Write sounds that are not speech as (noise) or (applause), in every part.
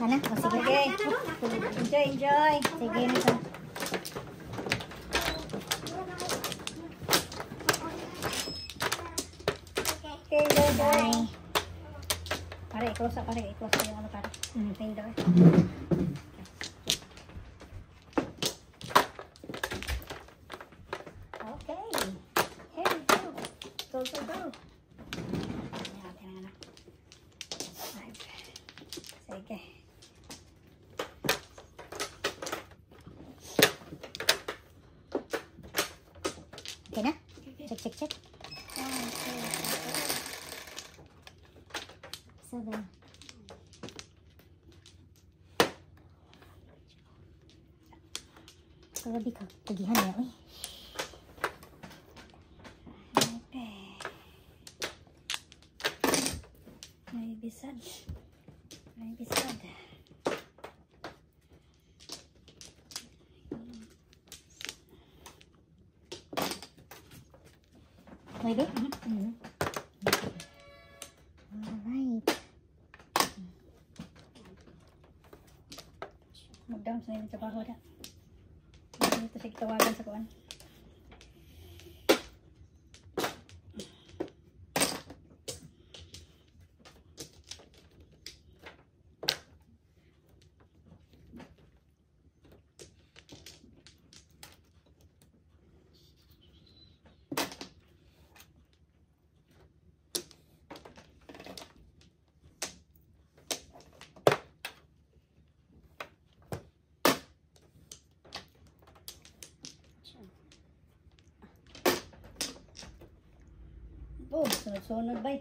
Ano? O, sige. Enjoy, enjoy. Sige, nito. Okay, bye. Bye. Pare, i-close up, pare. I-close up yung ano, pare. Mm. Tinder. Okay. Here we go. Go, go, go. Ayan, ayan na. Right. Sige. Okay na? Check, check, check. Seven. Grabe ka. Tagihan niya, uy. Okay. May bisad. May bisad. Pwede? Mhm. Alright. Mag-down sa yung trabaho na. Hindi ito sige tawagan sa kuwan. Oh, sunod-sunod ba.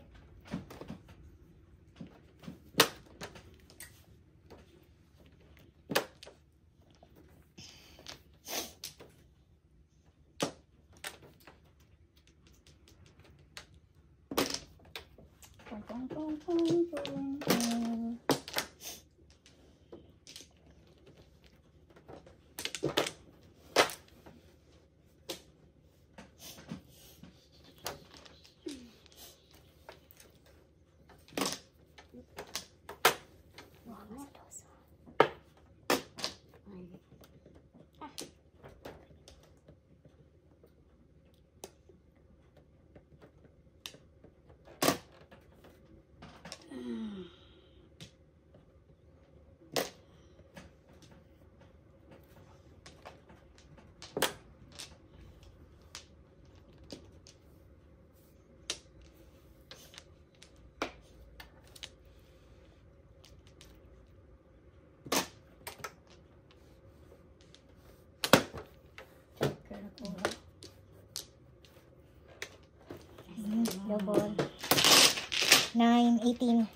Double. 9, 18.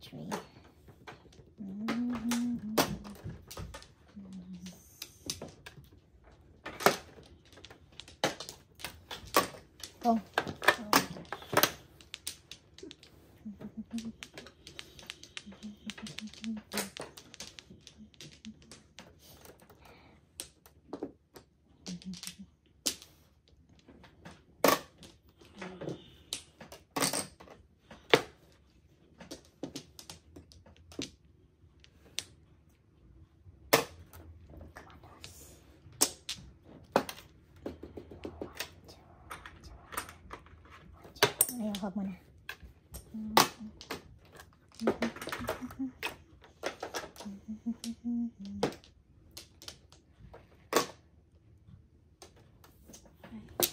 One, two, three. Mhm. Go. Wag mo na.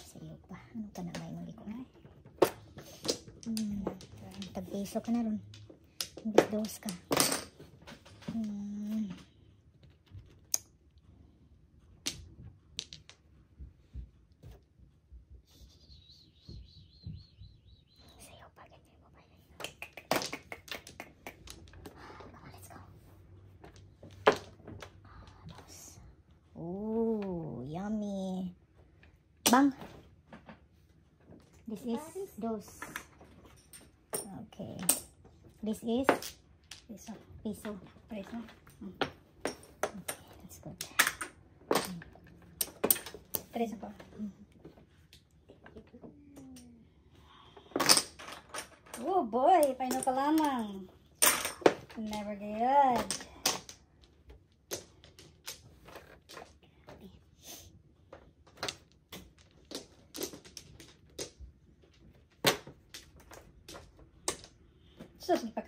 Sa'yo pa. Ano ka na may mali ko? Hmm. Tag-peso ka na ron. Hindi dos ka. Hmm. Sa'yo pa. Ganyan mo pa. Come on, let's go. Ah, dos. Ooh, yummy. Bang. This is dos. Okay. This is Piso. piso. Piso. Okay, that's good. Tres ako. Oh boy, paano ka lamang. Never good.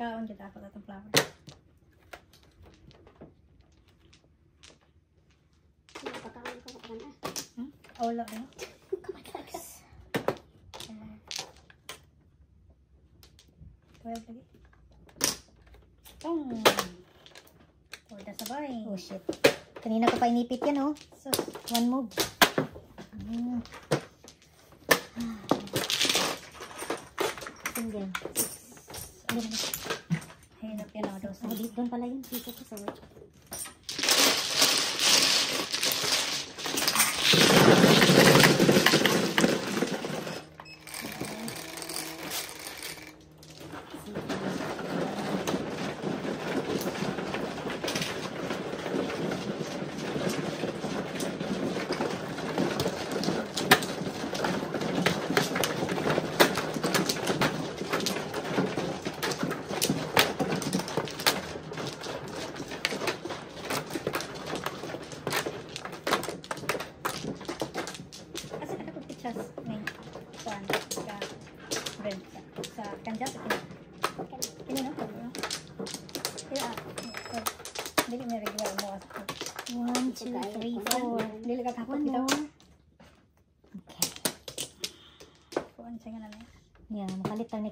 Ipakaon kita ako itong flower. Hmm? Ulo, no? Twelve lagi. Tong. Tuwad sabay. Oh shit. Kanina ko pa inipit yan oh. Sus. One move. Mm. Single. Yan ako daw. Oh, dito doon pala yun. Dito ko sorry. Kasi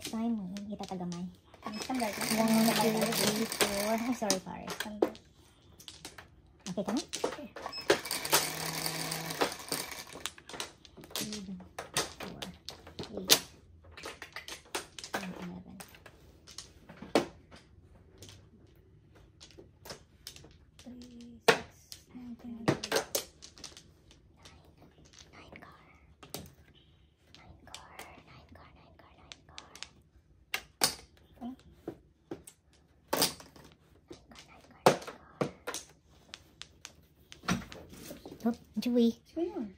finally car. Oh, Joey. So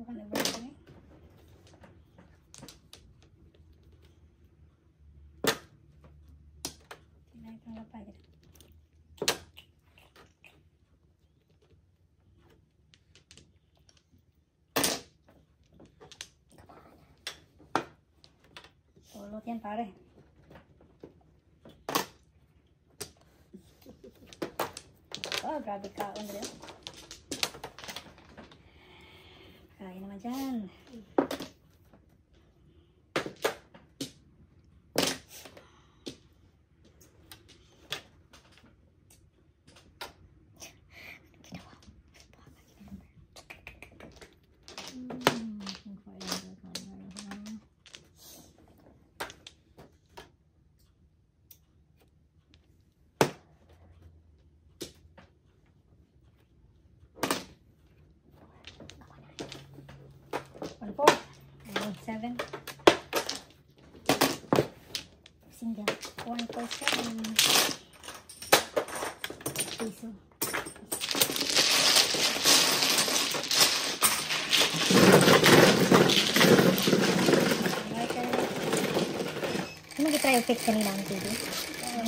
ওখানে বসে Pulutin pare. Oh, grabe Andrea. dyan. piso. Ano mag-try effect kanina ang TV?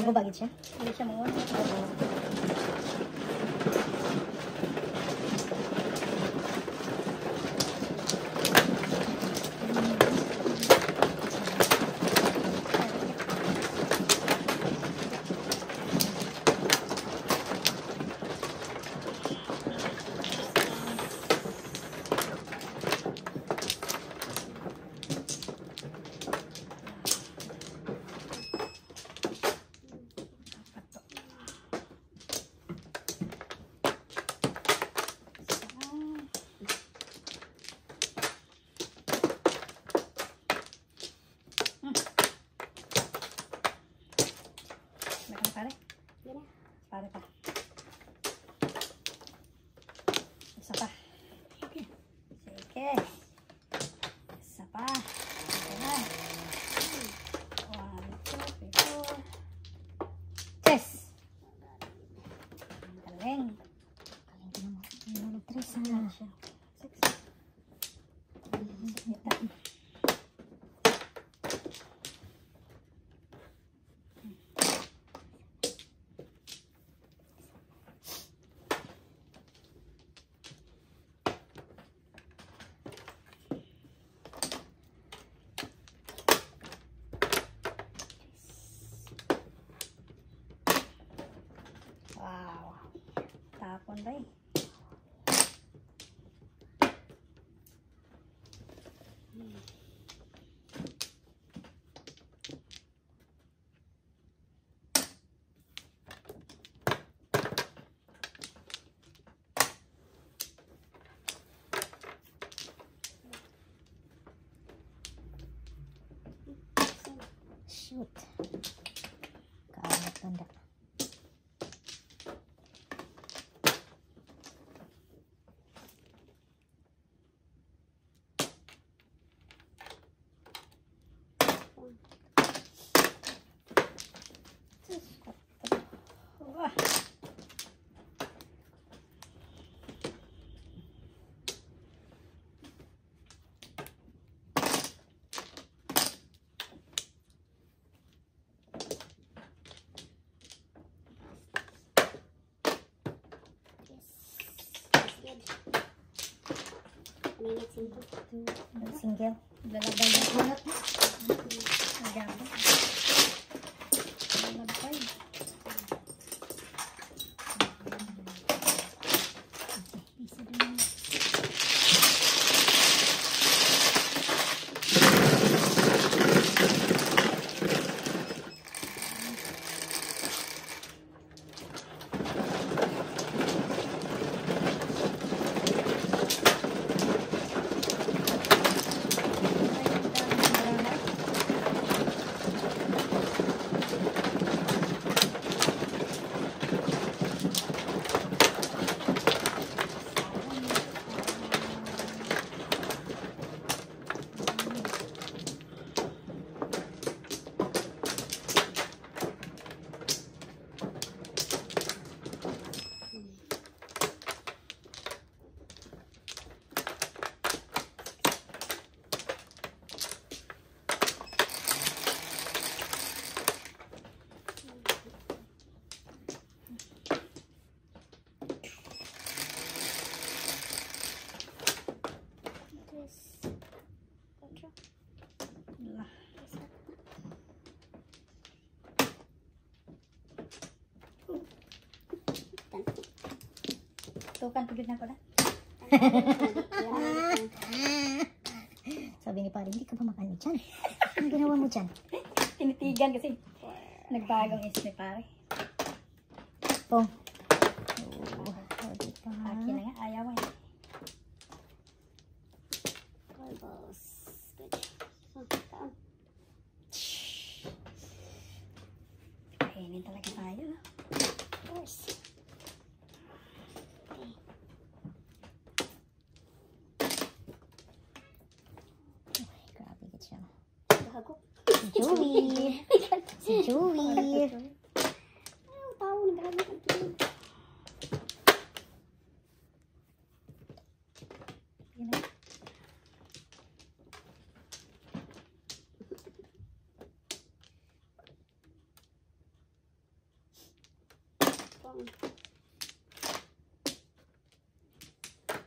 Magbabagid siya? Hindi siya mo. Oo. হচ্ছে Single. Single. Lalagay na kulot. Agabo. Sukan pagod na ko na. Sabi ni pare, hindi ka ba makan dyan? Ano ginawa mo dyan? Tinitigan kasi. Nagbagong is ni pare. Oh, oh, di pa. Akin na nga, ayaw eh. Kainin talaga tayo. no? Grabe ka siya. Si Joey. si Joey. Yun na.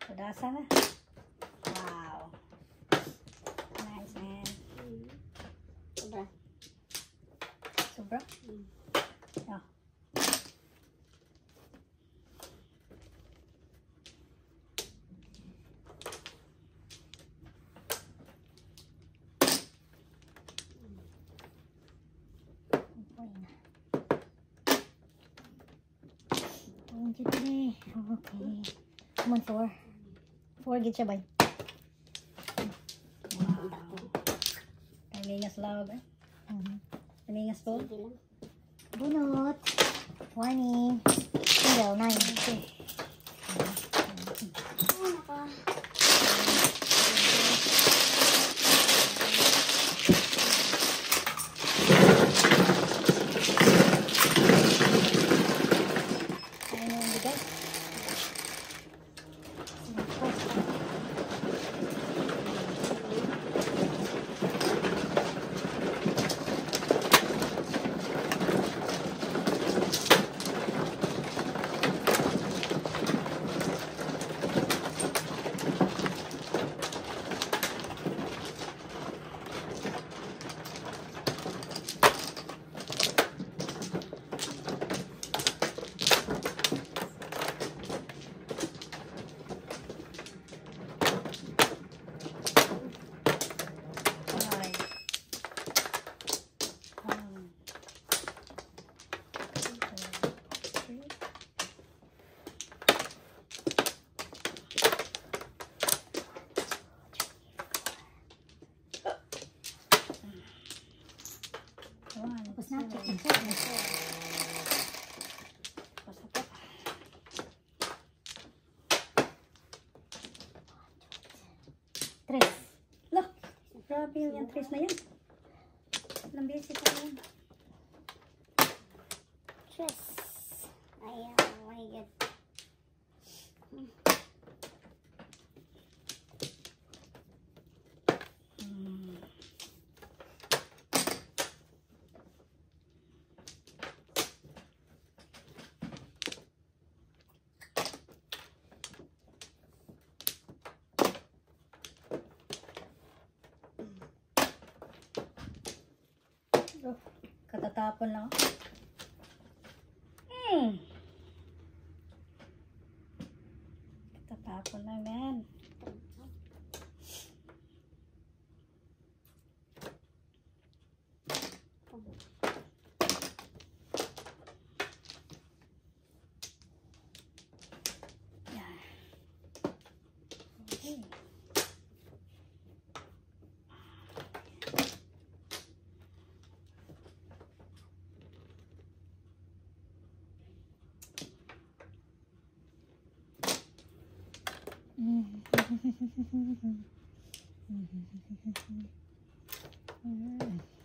Pudasa na. Wow. Nice man. Sobra? Oh. Ang cute eh. Okay. Come on, four. Four, get siya ba? Wow. Kalingas lawag eh. Mhm. Kalingas po. Bunot. Warning. Single, nine. Okay. Ano yung bigay? Five. One. Two, three. One, Tapos na, two, check in three, check. four. Tapos na po. Tres. Look, grabe yung tres na yan. Ilang beses pa yan. Tres. Ayaw, my God. Hmm. Oh, katatapon lang. (laughs) Mm-hmm.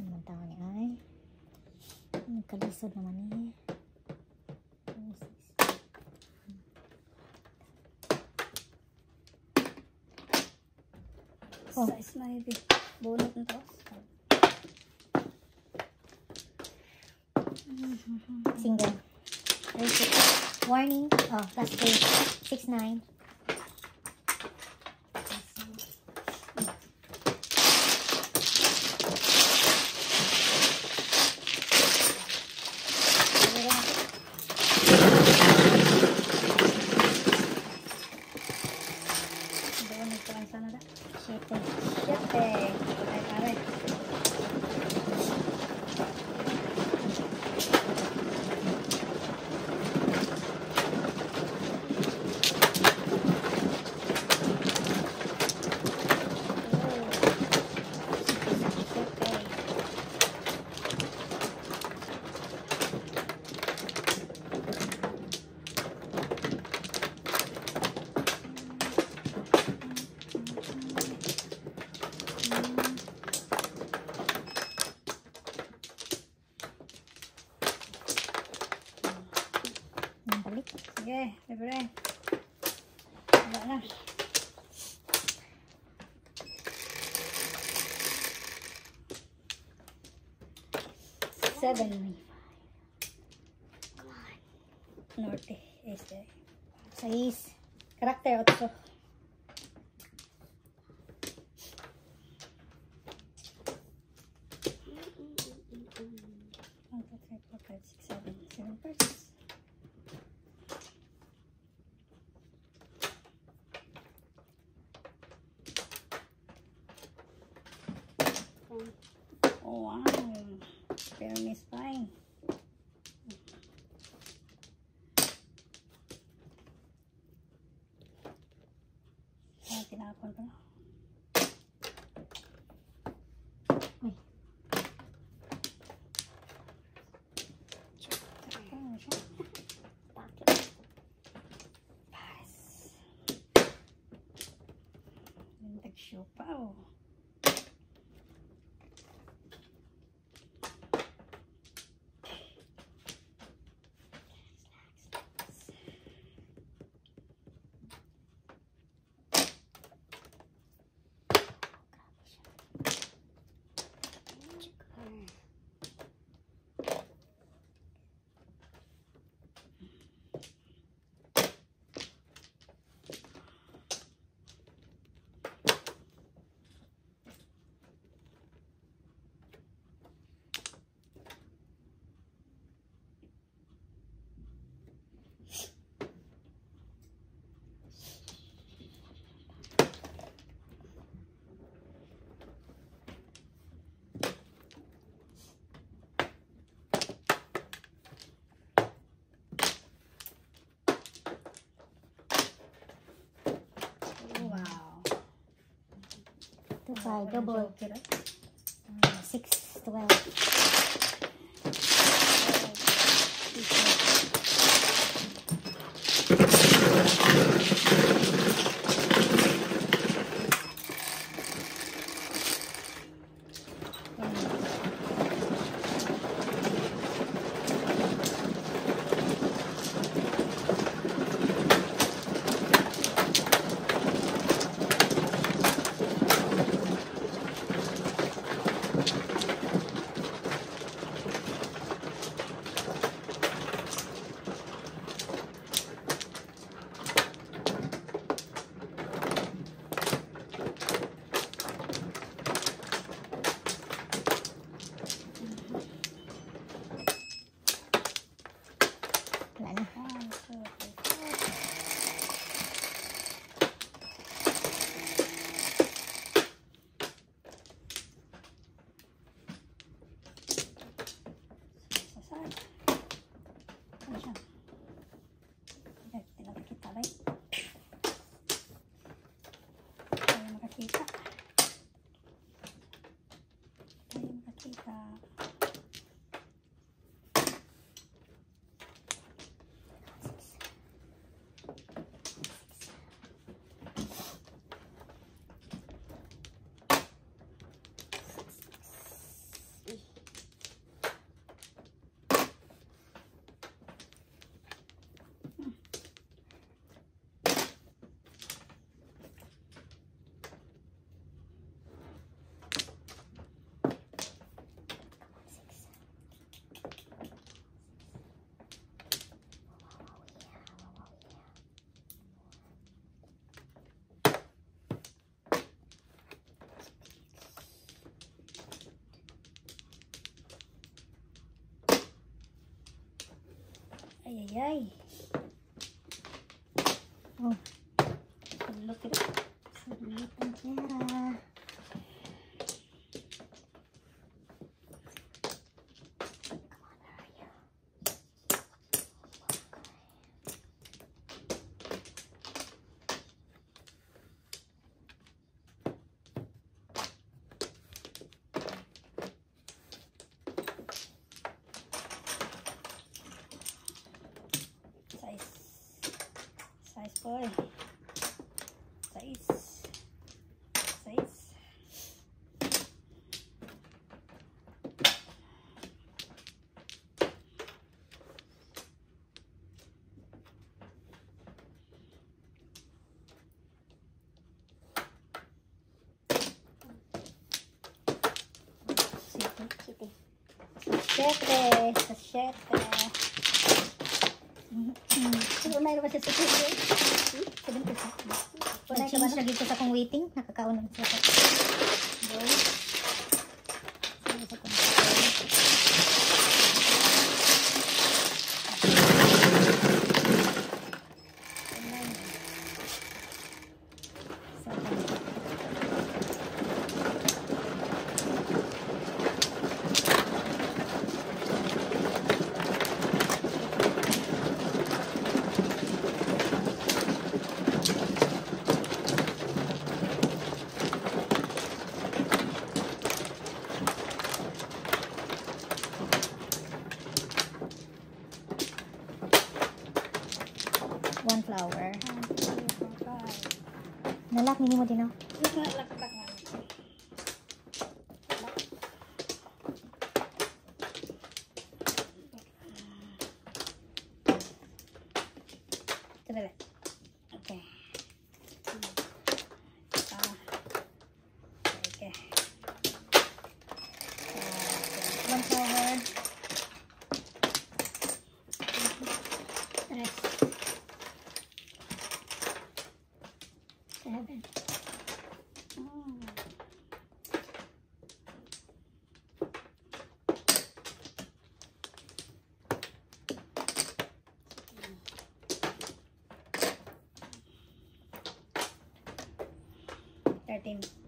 Ang tao ni ay. Nagkalisod naman eh. Oh. Size na heavy. Bunot na to. Single. Warning. Oh, last page. 6-9. 75. Norte, este. 6. Carácter 8. Yung tag-show pa, oh. Wow. 2, 5. Double. Joker, ah. Uh, 6, 12. Ai, ai, ai. Size boy. Size. Size. Sito. Sa. So, mayroon ba siya sa siyete? Sabihin ko siya. Wala siya ba sa waiting. Nakakaunan siya Martín.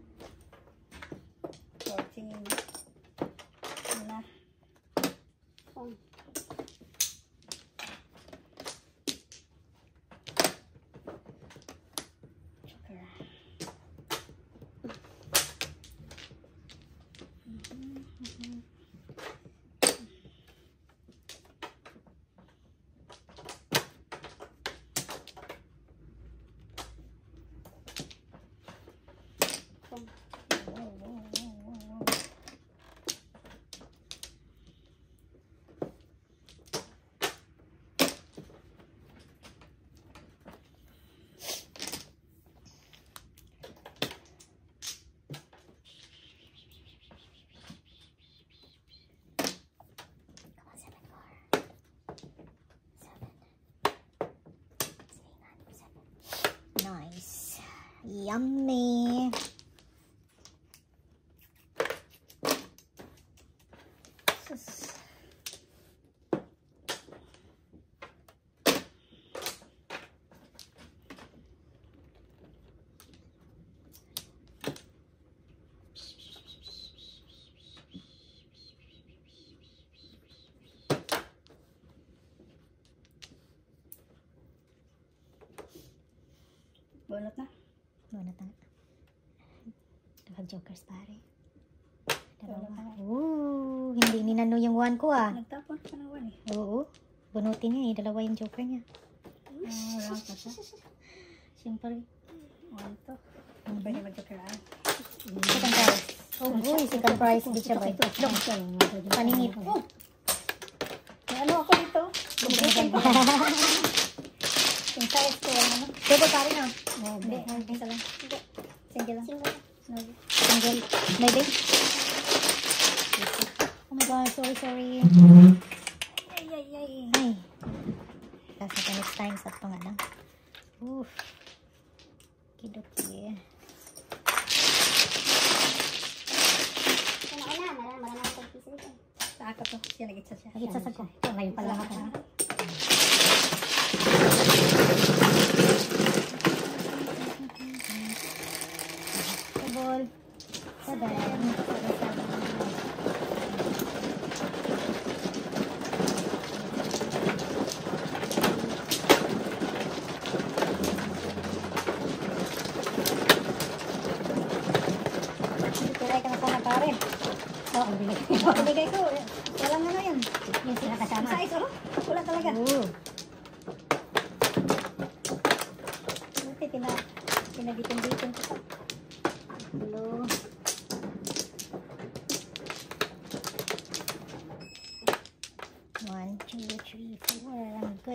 Yummy. Sus. Bunot na. Ano ta? Dapat jokers pare. Dalawa. Dalawa. Ooh, hindi ninano yung one ko ah. Nagtapon ka na wala eh. Oo. Bunutin niya eh. Dalawa yung joker niya. Ah, wala pa siya. (laughs) Siyempre. One to. Pwede mag-joker ah. Second prize. Oh, uy, second prize. Di siya ba? Paningit. Oh! May ano ako dito? Ko. (laughs) Size ko, ano? Double na. Hindi, isa lang. Single lang. Single. Single. Maybe. Oh my God. Sorry, sorry.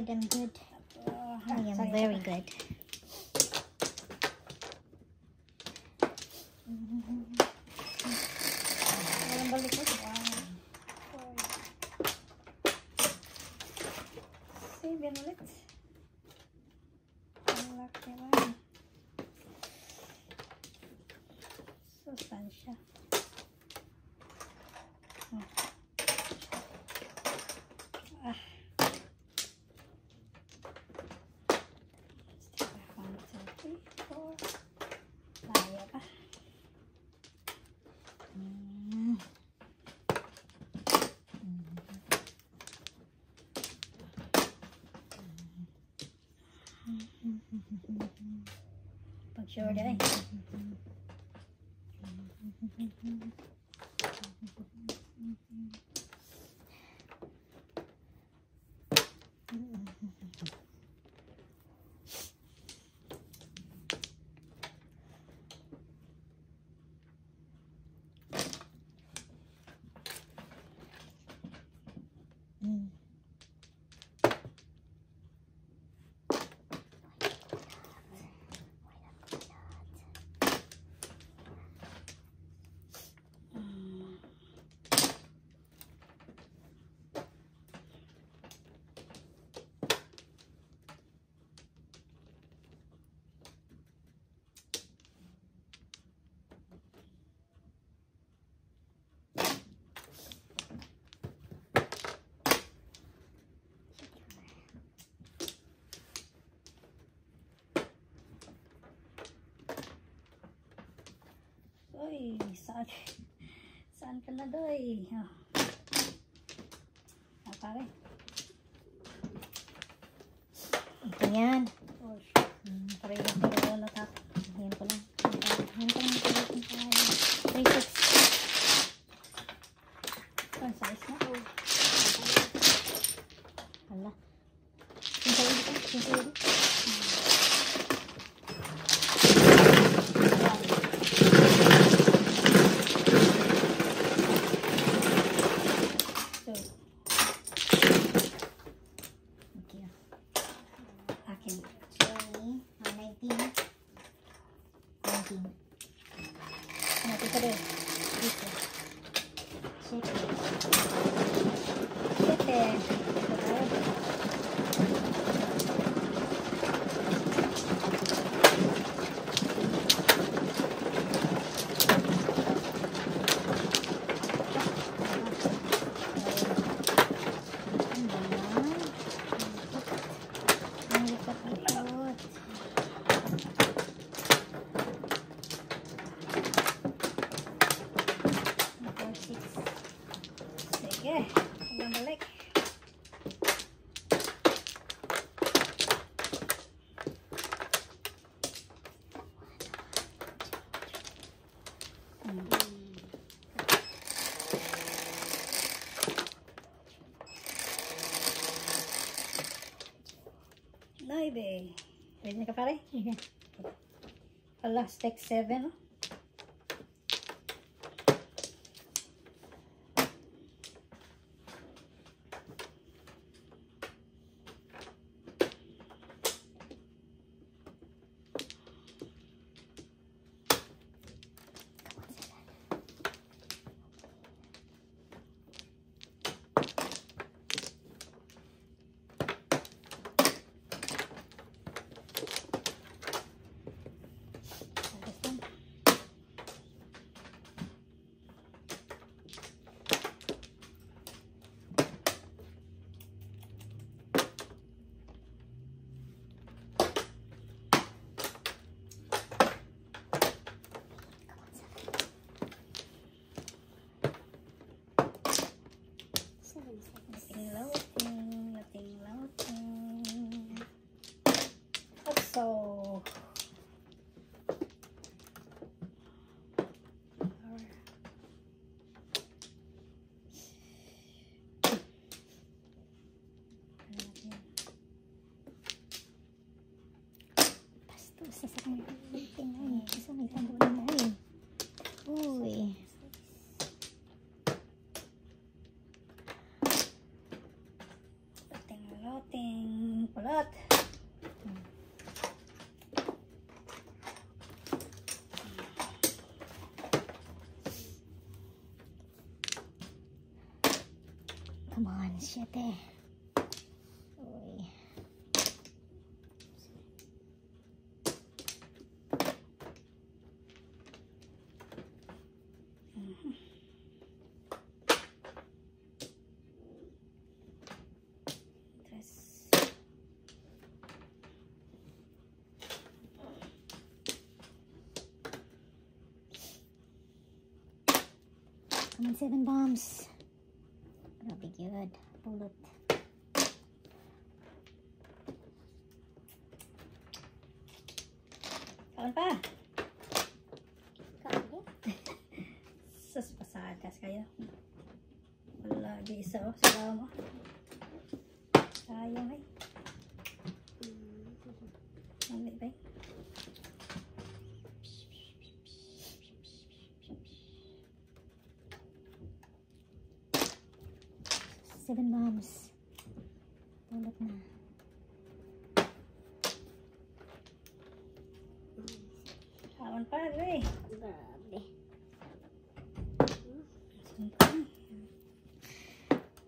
good, I'm good. I am very good. Sure do. Mm-hmm. (laughs) saan? Saan ka na doy? Oh. ah, pare. Ayan Pwede na ka pare. (laughs) Alas, take 7. Ito, isa sa kanya. Ay, isa may tabunan na ay. Uy. Loting, loting. Pulot. Come on, siete. Uy. Come seven bombs. Grabe good. Pulot. Kaon pa. Sus, pasadas kayo. Wala, di isa mo. Kaon pa, Ray. Grabe.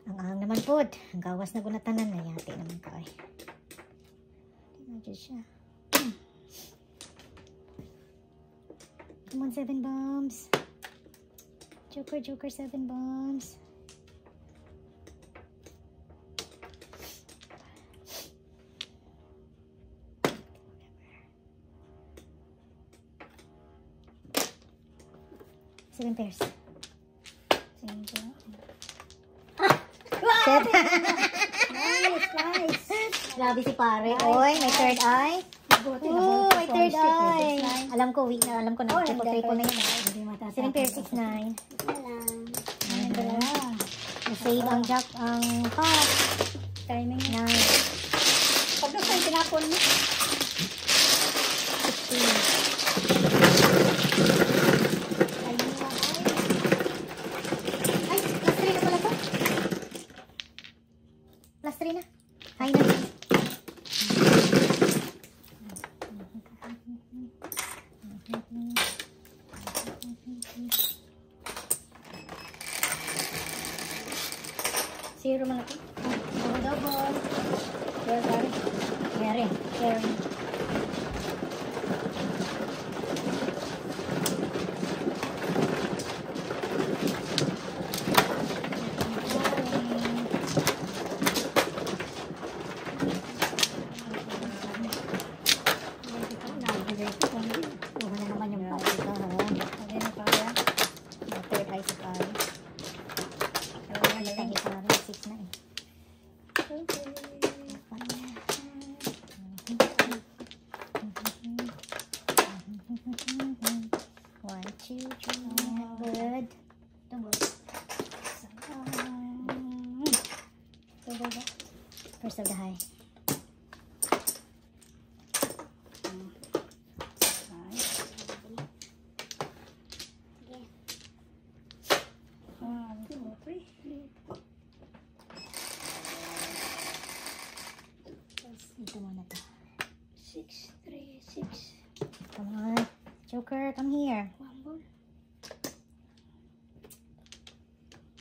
Ang ahang naman po. Ang gawas na gunatanan na yate naman ka na dyan siya. Hmm. Come on, seven bombs. Joker, Joker, seven bombs. Seven pairs. Sige. nice, nice. Grabe si pare. Oy, may third eye. Oh, may third eye. Alam ko, weak na. Alam ko na. Oh, triple, triple na yun. Seven pairs, six, nine. Wala. Save ang jack, ang pot. Timing. Nine, Pag yung tinapon mo. fifteen. Ay, last three na pala to. Last three na. High na. Zero malaki. Oh, double. Share, pare. Mary. Share. Kuha na naman yung pot. Ito, ha. Hindi na kaya. May third eye si pare. Kaya Ay, galing. tahi pare. Six na eh. One, two, three, good. Double. Double ba? First of the high. Nice. One, two, three. Dito muna to. Six, three, six. Come on. Joker, come here. One ball.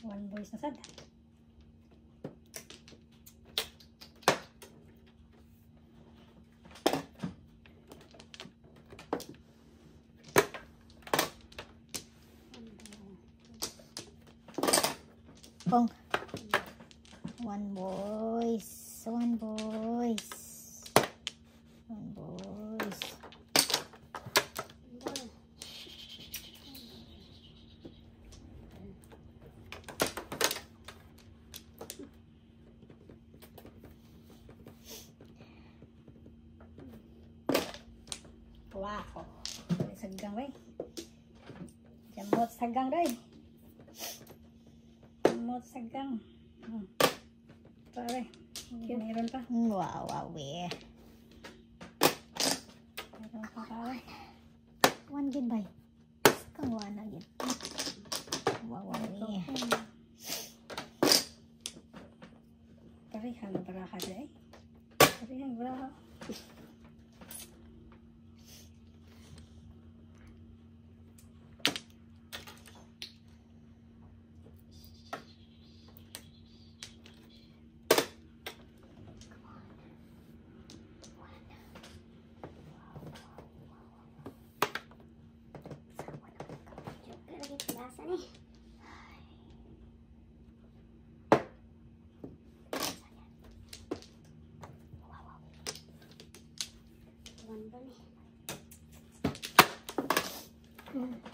One boys na sad. Pong. One boys. One boys. One boys. Wow. Sagang way. Jamot sagang day. Jamot sagang.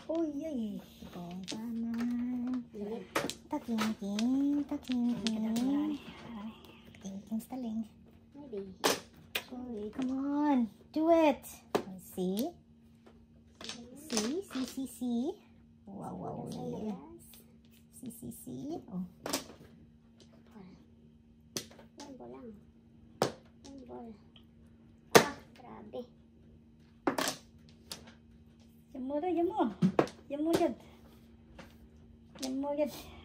おいやい。ござまーす。ときんき、ときみき。Yan.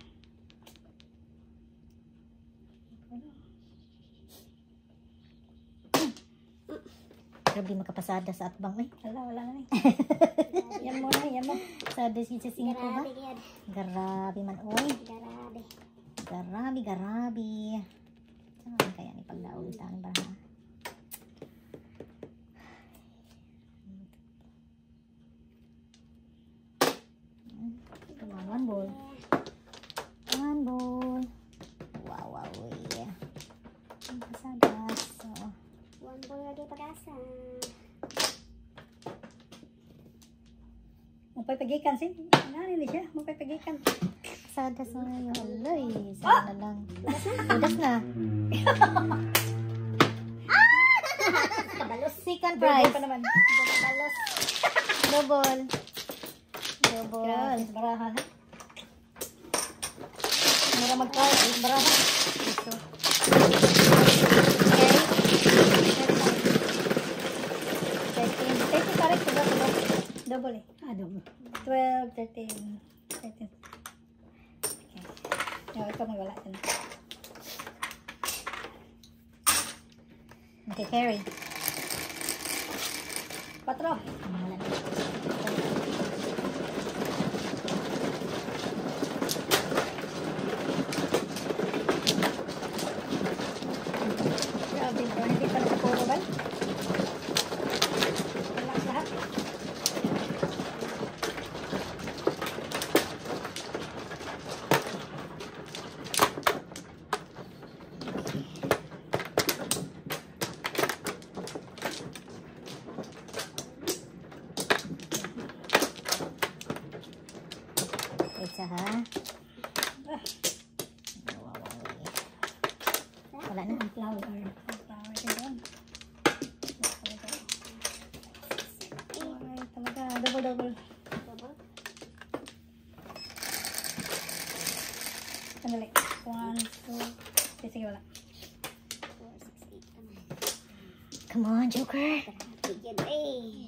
grabe makapasada sa atbang eh. Wala, wala na ni. (laughs) Yan mo na, yan mo. Sada si sa singko ha. Grabe, man, oy. Grabe. Grabe, grabe. Saan kaya ni paglaog ito ang baraha? Come on, one ball. One ball. Wow, wow, yeah. Ang pasadas. So, One ball lagi pag-asa. Mupay pagikan sin. Nani ni siya, mupay pagikan. pasadas na ngayon. Alay, sana lang. Udas na. Kabalos. Second Double prize. pa naman. Kabalos. Double. Double. Grabe, baraha ha. Mura magkain, baraha. Ito. Double eh. Ah, double. Twelve, thirteen. Thirteen. Okay. Yo, ikaw magwala dyan. Okay, carry. Patro. Wala na. Ha. Wala na. flower. Flower. Double, double. Double. Sandali. One, two. Come on. Joker. Grabe, gad.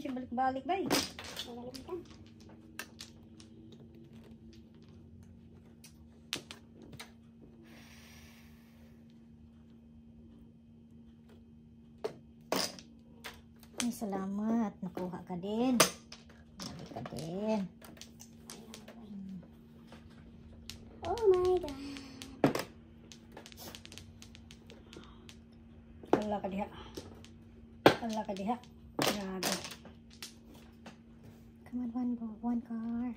Siya balik-balik ba? Magaling ka. Ay, salamat. Nakuha ka din. Nakuha ka din. Oh my God. Wala ka diha. Wala ka diha. One ball, one car.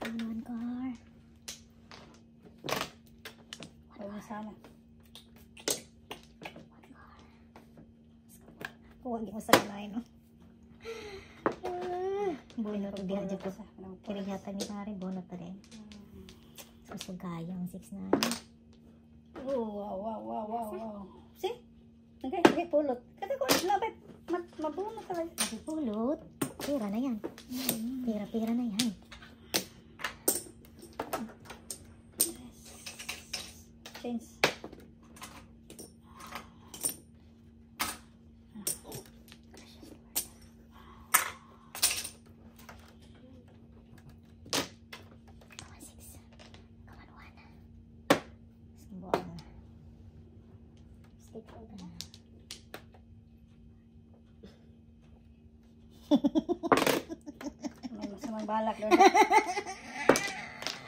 Come on, one car. Huwag mo sana. Huwag mo sa gamay, no? Ah, Bunot ko diha dyan ko. Kirigyatan ni Mari, bunot pa rin. Susugayang 6'9". Oh, wow, wow, wow, wow, wow. See? Okay, okay, pulot. Kada ko, labit. Mat, mabunot talaga. Kasi pulot, pira na yan. Pira-pira na yan. Change. Come on, six. Come on, one. Subuan na. Stick ko ka. Masamang balak doon.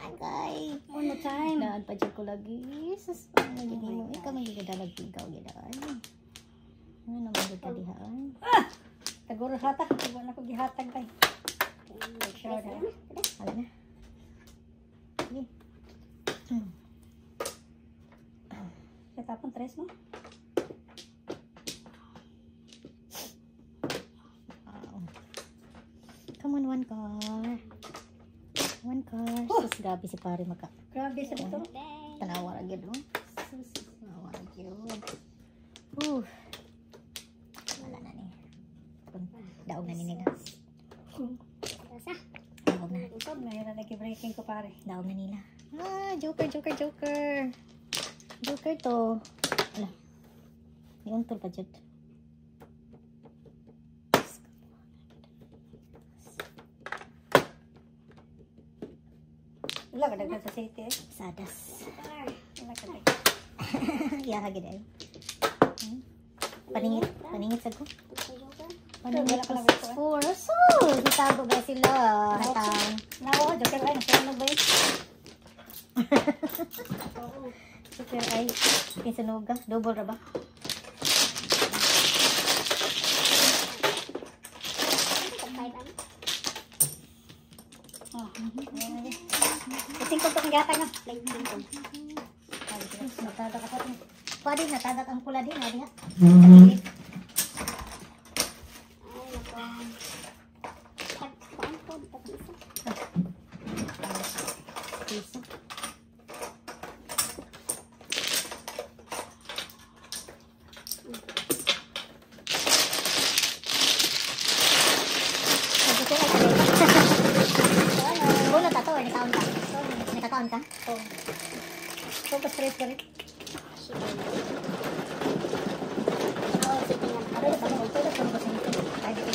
Agay. (laughs) One more time. Daan pa dyan ko lagi. Sus, ano lagi mo? Ikaw may ganda nagtigaw gidaan. Ano naman ganda dihaan? Ah! Taguro hata. Taguro na ko gihatag tay. Okay, Sure na. Hala na. Sige. Hmm. Kaya tapon tres mo. Come on, one car. Car. Oh! Sus, grabe si pare maka. Grabe sa. Bang. Tanawa ra gyud oh. Sus, tanawa ra gyud. Uh. Wala na ni. Daog na ni nila. Rasa. Daog na. Usap na yun na nag-breaking ko pare. Daog na nila. Ah, joker, joker, joker. Joker to. Wala. Niuntol pa jud. Wala ka dagdag sa city eh. Sadas. Ka. Yara gid ay. Hmm? Paningit, paningit sa ko. Joker. Paningit ka ko for so. Gitago ba sila? Hatang. Nawa ko, joker ay, nasunog ba? Super (laughs) ay kinsunuga. Double ra ba? Pag-five ang. Oh, ayan na din. Kasing ko na. Like, tingko. Natagak ako. Pwede natagak ang pula din. Adi ha. Ay, nako. Tag- kuan po, tag-isa. Piso. Bulo ta to, nakaon ka. Nakakaon ka? Oh. So, pa-straight ka rin. Sige. Oo, sige nga. Pwede pa mo, pwede pa mo kasi nito. Ay, di ko.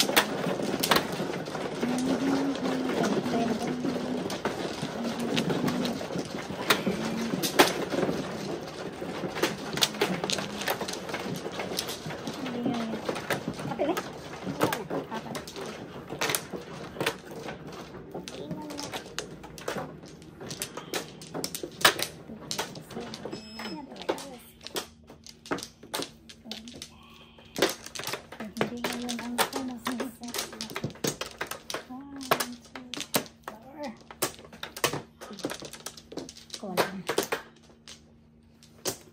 Hindi nga yan. Kapil eh. Kapal. Ingon na. Yan talaga. Hindi nga yun ang gusto na siniset. One, two, four. Kulang.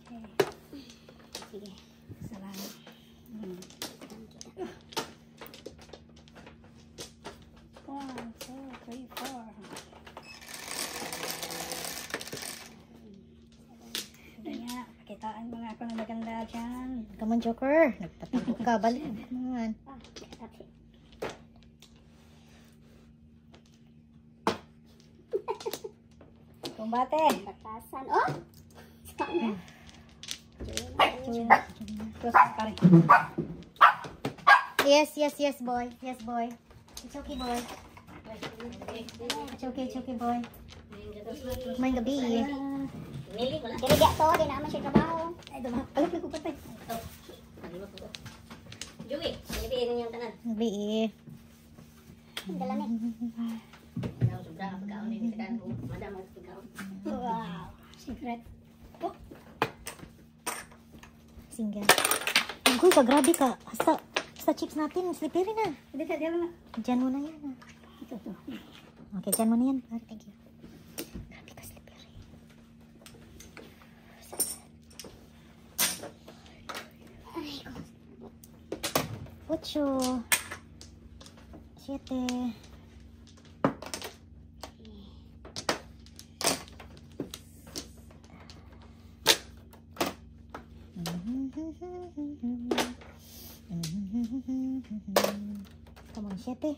Okay. Sige. Salamat. Hmm. One, two, three, four. Hindi nga, pakitaan mo nga ako ng maganda on, Joker. Nagpatago ka. Balik. Ah. Ito Kumbate. Batasan. Oh! Chewin na. Yes, yes, yes, boy. Yes, boy. It's okay, boy. It's okay, it's okay, boy. May gabi eh. Dia to, di naman siya trabaho. Ay, dama. Alam ko eh. Ang dala ni. Daw pagkaon ni tekan ko. Madam ang pagkaon. Wow. Secret. Single. Angkoy ka, grabe ka. Hasta, hasta chips natin, slippery na. Hindi ka diyan na. Diyan mo na yan. ah. Ito to. Okay, dyan mo na yan. Thank you. Grabe ka, slippery. Ocho. 7. Come on, 7.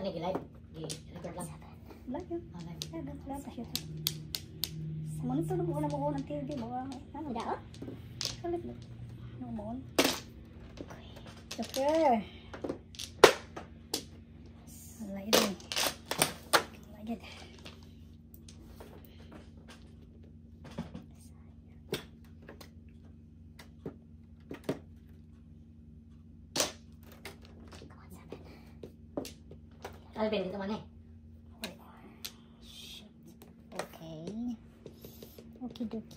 Wala ni gilay. Di record lang. Black yun. Wala. Eh, black, black, siya. Monitor na mo na mo ng TV mo. ah. Ano, Dao? kalit mo. Ano mo? Okay. Wala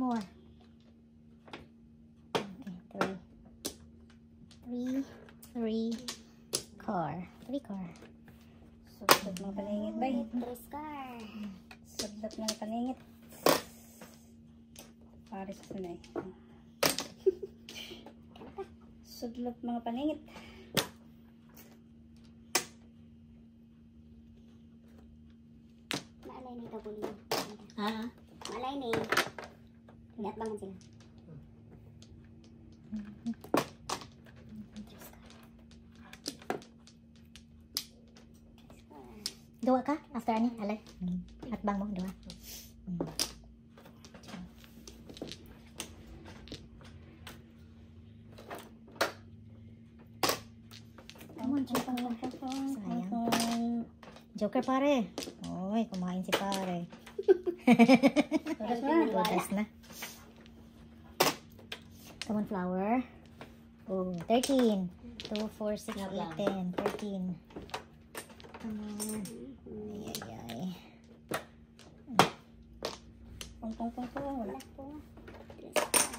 more. Okay, three. Three. Three. Car. Three car. Sudlot mga paningit bay. Three scar. Sudlot (laughs) mga paningit. Pares sa sunay. Sudlot mga paningit. Maalay na ikaw buli. Ha? Maalay na eh. Ingat bangan sila. Dua ka? After ani? Alay. At bang mo? Dua. Hmm. Come on, Joker. Sayang. Joker pare. Oy, kumain si pare. Oras na. Bukas na. Come on, flower. Oh, 13. 2, 4, 6, 8, 10. 13. Come on. Ay, ay, ay. Pong pong pong pong. Wala po. Three scar.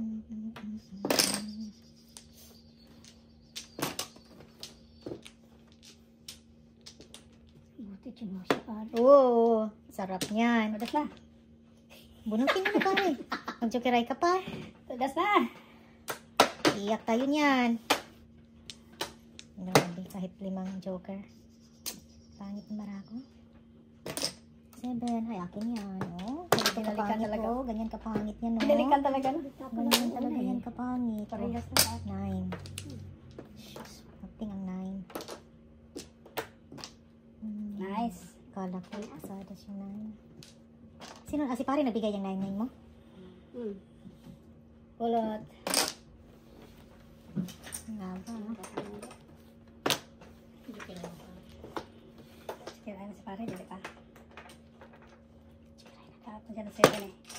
Mm, mm, mm, mm. Buti dyan mo siya pare. Oo, sarap niyan. Oras na. Bunutin mo na pare. Mag-jokeray ka pa. Oras na. Iyak tayo niyan. Grabe, kahit limang joker. Pangit ng marako. Seven. Ay, akin yan. Oh, ganyan kapangit. talaga. Oh, ganyan kapangit yan. Oh. Pinalikan talaga no? Ganyan talaga yan kapangit. Oh, Parehas na lahat. nine. Acting ang nine. Hmm, Nice. Kala ko, asadas yung nine. Sino? Ah, si pare nagbigay yung nine nine mo? Hmm. Kulot. Ang haba, ah. Kailangan si pare, dili pa. Tapos dyan na seven eh.